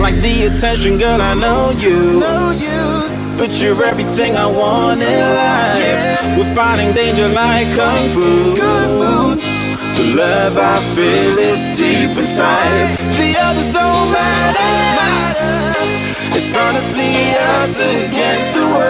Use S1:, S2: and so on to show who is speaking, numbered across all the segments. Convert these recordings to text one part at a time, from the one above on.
S1: Like the attention, girl, I know you. Know you. But you're everything I want in life. Yeah. We're fighting danger like kung fu. Kung fu. The love I feel is deep inside. The others don't matter. It's honestly us against the world.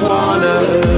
S1: I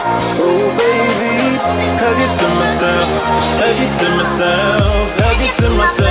S1: hug it to myself, hug it to myself.